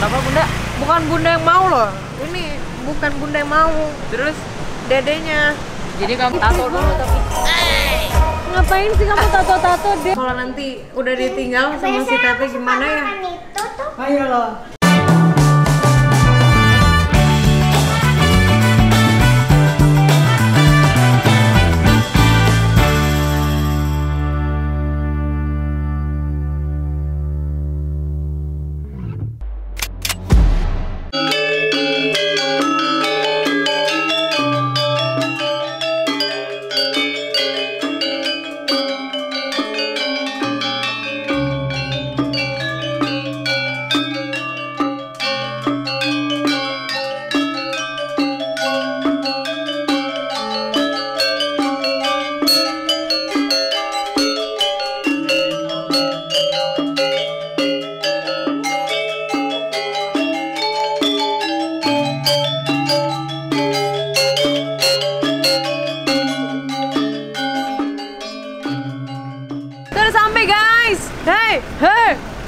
Kenapa bunda? Bukan bunda yang mau loh. Ini bukan bunda yang mau. Terus? Dedenya. Jadi kamu tato dulu tapi Ngapain sih kamu tato-tato deh? Kalau nanti udah ditinggal sama si Tete gimana ya? Ayo loh.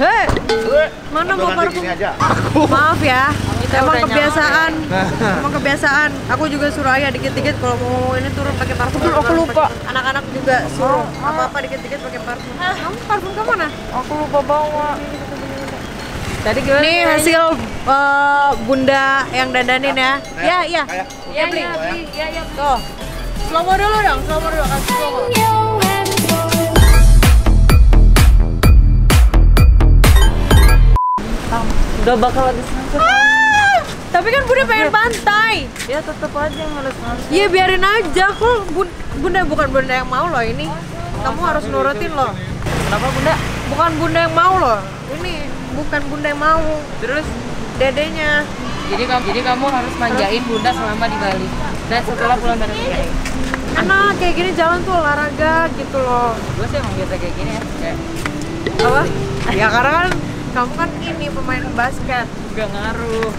Hey. Mana mau parfum? Maaf ya. Emang udah kebiasaan. Emang kebiasaan. Aku juga suruh ayah dikit-dikit kalau mau ini turun pakai parfum. Aku lupa. Anak-anak juga suruh apa-apa dikit-dikit pakai parfum. Kamu parfum ke mana? aku lupa bawa. Tadi gimana? Nih hasil eh, bunda yang dandanin ya. Ya, iya. Iya beli. Iya iya. Tuh. Slow dulu dong, slow dulu. Kasih slow Udah bakal habis nangkep. Tapi kan bunda pengen pantai. Ya tetep aja males males. Iya biarin aja kok Bun- bunda bukan bunda yang mau loh ini. Kamu harus nurutin loh. Kenapa bunda? Bukan bunda yang mau loh. Ini bukan bunda yang mau. Terus? Dedenya. Jadi kamu jadi kamu harus manjain bunda selama di Bali. Dan setelah pulang dari Bali. Enak kayak gini jalan tuh olahraga gitu loh. Gue sih emang biasa kayak gini ya. Kayak Apa? Ya karena kan kamu kan ini pemain basket. gak ngaruh.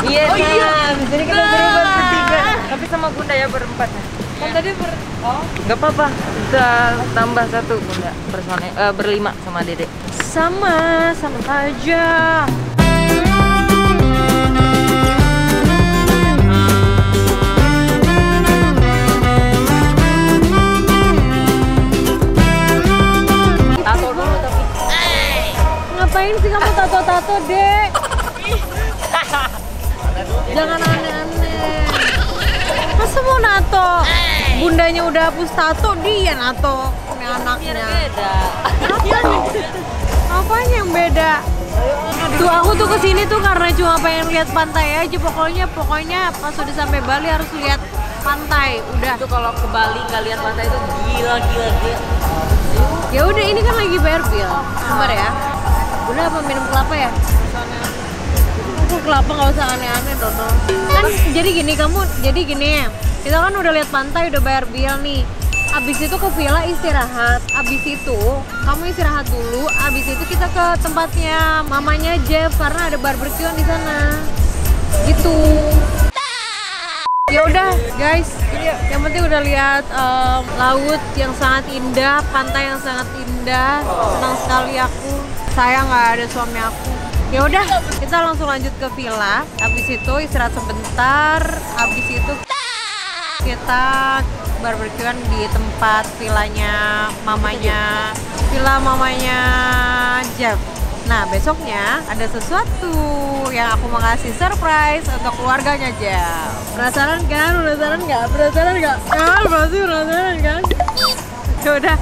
Iya, Oh, iya. Jadi kita Nah. berempat bertiga. Tapi sama bunda ya berempat ya. Kan tadi ber Oh. Gak apa-apa, bisa tambah satu bunda personel eh, berlima sama dede. Sama, sama aja. Ngapain sih kamu tato-tato, Dek? Jangan aneh-aneh. Masa mau nato? Bundanya udah hapus tato, dia nato. Ini anaknya. Beda. Apanya yang beda? Tuh aku tuh ke sini tuh karena cuma pengen lihat pantai aja pokoknya pokoknya pas udah sampai Bali harus lihat pantai udah Itu kalau ke Bali nggak lihat pantai itu gila gila gila. ya udah ini kan lagi bayar bill sabar ya udah apa minum kelapa ya? Aku kelapa nggak usah aneh-aneh Dono kan jadi gini kamu jadi gini. Kita kan udah lihat pantai udah bayar bill nih. Abis itu ke villa istirahat. Abis itu kamu istirahat dulu. Abis itu kita ke tempatnya mamanya Jeff karena ada barbekyuan di sana. Gitu. Ya udah guys. Yang penting udah lihat em, laut yang sangat indah pantai yang sangat indah. Senang sekali aku sayang nggak ada suami aku ya udah kita langsung lanjut ke villa habis itu istirahat sebentar habis itu kita barbekyuan di tempat villanya mamanya villa mamanya Jeff Nah besoknya ada sesuatu yang aku mau kasih surprise untuk keluarganya Jeff. Penasaran kan? Penasaran nggak? Penasaran nggak? Kan pasti penasaran kan? Ya udah,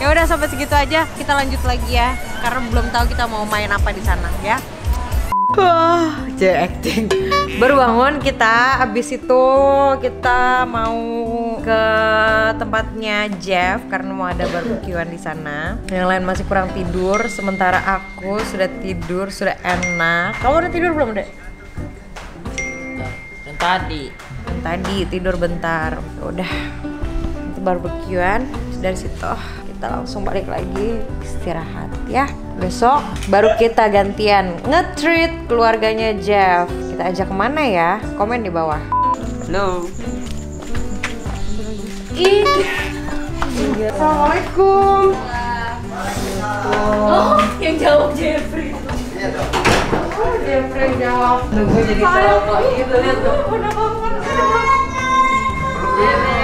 ya udah sampai segitu aja. Kita lanjut lagi ya, karena belum tahu kita mau main apa di sana ya. Wah, J acting. Baru bangun kita, abis itu kita mau ke tempatnya Jeff karena mau ada barbekyuan di sana. Yang lain masih kurang tidur, sementara aku sudah tidur, sudah enak. Kamu udah tidur belum, Dek? Yang tadi. Tadi tidur bentar. Udah. Itu barbekyuan. Dari situ kita langsung balik lagi istirahat ya. Besok baru kita gantian nge-treat keluarganya Jeff. Kita ajak ke mana ya? Komen di bawah. Halo. Ih. Assalamualaikum. Oh, yang jawab Jeffrey. yang jawab. Nunggu jadi trauma gitu lihat tuh. Udah bangun. dari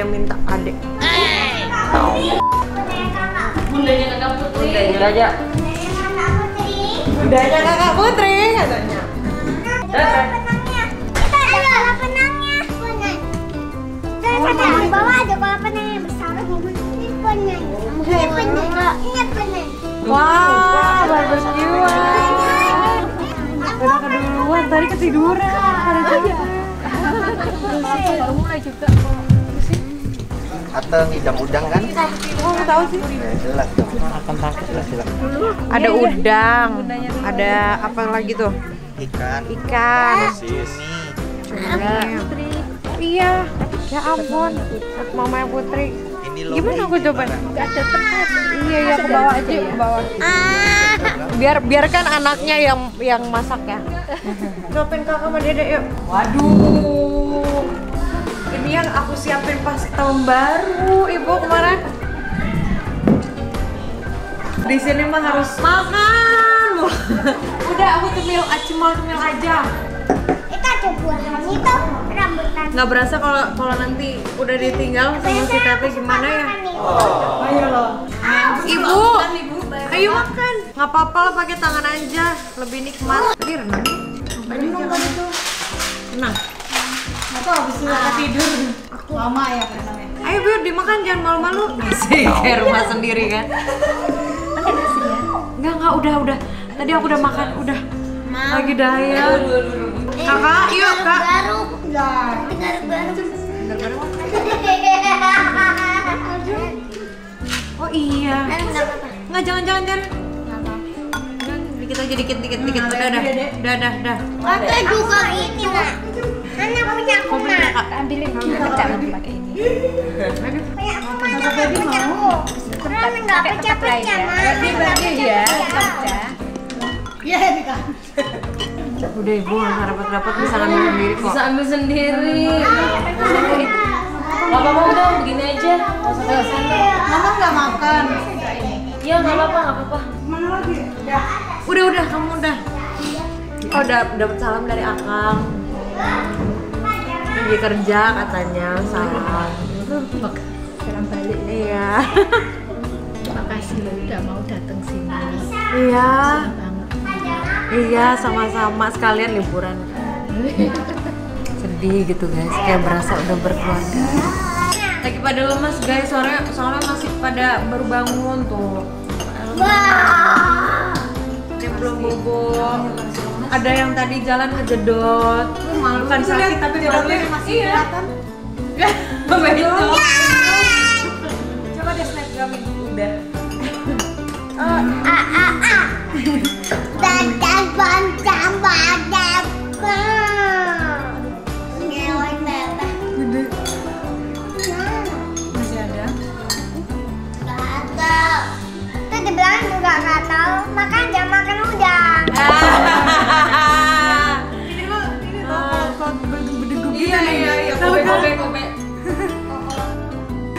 yang minta adek. Bundanya kakak putri. Bundanya kakak Putri katanya. Penangnya. Kita ada kolam penangnya. Dari penang bawah ada kolam penang yang besar. Ini penang. Ini penang. Ini penang. Wah, barbekyuan. Udah keduluan, tadi ketiduran. Baru mulai juga. Atau ngidam udang kan? Oh, tahu sih. Ya, jelas dong. Akan takut lah silakan. Ada udang, ada apa lagi tuh? Ikan, Ikan. sis. Putri. Iya. Ya ampun, Mama yang Putri. Ini loh. Gimana aku coba? Gak ada tempat. Iya, iya, ke bawah aja, ke bawah. Ah. Biar biarkan anaknya yang yang masak ya. Cobain kakak sama dedek yuk. Waduh. Siapin pas tahun baru, Ibu kemarin. Di sini mah harus makan. Udah aku cemil, cemil cemil aja. Itu ada buahan itu rambutan. Nggak berasa kalau kalau nanti udah ditinggal sama si Tete gimana ya? Ayo loh. Ibu, ayo makan. Nggak apa-apa lah pakai tangan aja, lebih nikmat. Tadi renang. Renang itu. Renang. Atau habis itu tidur. Aku lama ya renangnya. Ayo biar dimakan jangan malu-malu. Asik kayak rumah sendiri kan. Enggak, enggak, udah, udah. Tadi aku udah makan, udah. Lagi daya. Kakak, yuk kak. Baru. Garuk baru. Oh iya. Eh, nggak apa-apa. Nggak, jangan, jangan, jangan. Jangan, Dikit aja, dikit, dikit, dikit. Udah, udah, udah, udah, udah. Ada juga ini nak. Anak punya aku nak. ambilin pecah nanti pakai ini Punya aku mah nggak punya aku. Karena nggak pecah-pecah mah. Berarti berarti ya pecah Udah ibu nggak usah dapat-dapat bisa ngambil sendiri kok. Bisa ambil sendiri. Gak apa-apa udah begini aja. Sendok. Mama nggak makan. Iya nggak apa-apa nggak apa-apa. Udah, udah, kamu udah. Oh, udah dapat salam dari Akang. Lagi kerja katanya, salam. sekarang balik Iya. makasih lo udah mau datang sini Iya. Iya, sama-sama sekalian liburan. Sedih gitu guys, kayak berasa udah berkeluarga. Lagi pada lemas guys, soalnya soalnya masih pada baru bangun tuh. Wah. Yang belum bobo. Ada yang tadi jalan kejedot. Malu kan sakit tapi perutnya masih kelihatan. Begitu. Coba deh snapgramin udah. Oh, ah, ah, ah. Badan, badan, badan. Ngewan Juga gatal. Makan jangan makan udang. Ini lo, ini lo kalau berdegup gitu Iya iya iya. Kobe kobe kobe.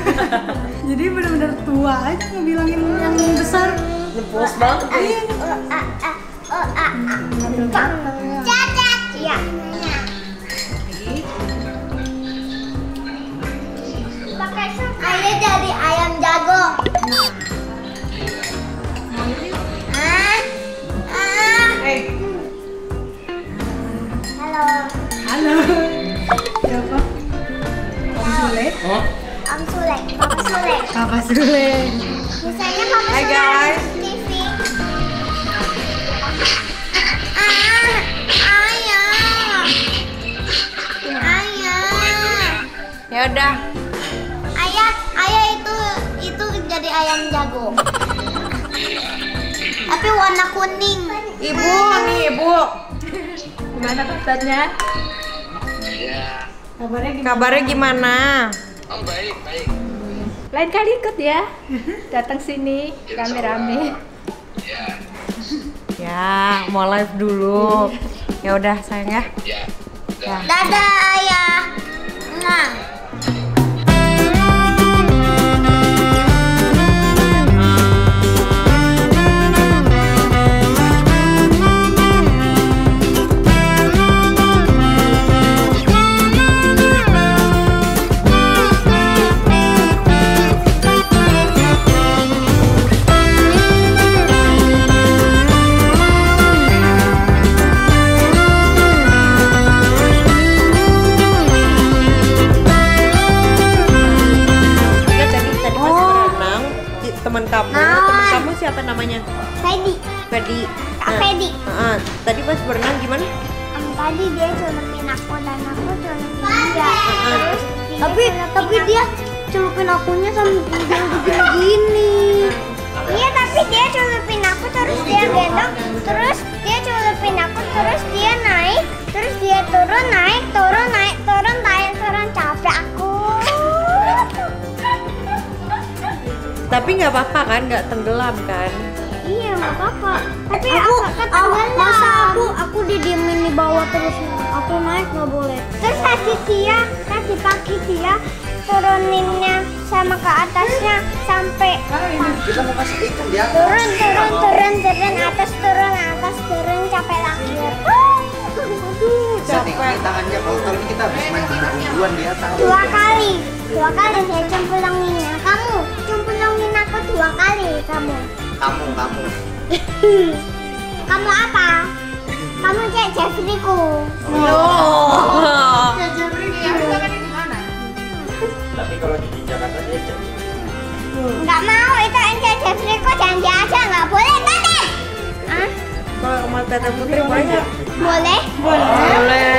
Jadi benar-benar tua aja ngebilangin yang besar. Ngepost banget. Iya. Oh. Om Sule, Papa Sule. Papa Sule. Misalnya Papa Hai, Sule guys. TV. Ah, ayah. Ayah. Ya udah. Ayah, ayah itu itu jadi ayam jago. Tapi warna kuning. Ibu nih, Ibu. gimana kabarnya Kabarnya gimana? Oh baik baik. Lain kali ikut ya. Datang sini rame-rame. Ya, mau live dulu. Ya udah sayang ya. Ya. Dadah ayah. Nah. Tadi pas berenang gimana? Em, tadi dia celupin aku dan aku celupin dia. Ah. Terus dia tapi tapi dia celupin akunya sambil dia begini. Iya tapi dia celupin aku terus dia gendong terus dia celupin aku terus dia naik terus dia turun naik turun naik turun naik turun capek aku. Tapi nggak apa-apa kan, nggak tenggelam kan? Iya nggak apa-apa. Tapi aku masa aku aku didiemin di bawah terus aku naik nggak boleh. Terus kasih Tia kasih pagi Tia turuninnya sama ke atasnya sampai Kita mau kasih ikan dia. turun turun turun turun atas turun atas turun capek lagi. Aduh, Setting tangannya kotor ini kita habis main di atas. dua kali dua kali saya cemplunginnya kamu cemplungin aku dua kali kamu Kamu, kamu. kamu apa kamu cek Jeffreyku Oh. Tapi kalau di Jakarta dia jadi. nggak mau itu cek Jeffreyku janji aja nggak boleh tadi ah Kalau sama Tete Putri banyak. boleh Boleh.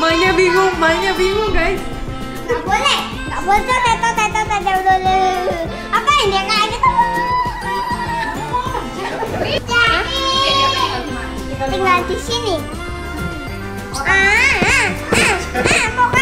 Mainnya bingung, mainnya bingung guys. Gak boleh, gak boleh teto teto teto dulu. Apa ini yang kayak gitu? Jadi tinggal di sini. Ah, ah, ah, ah,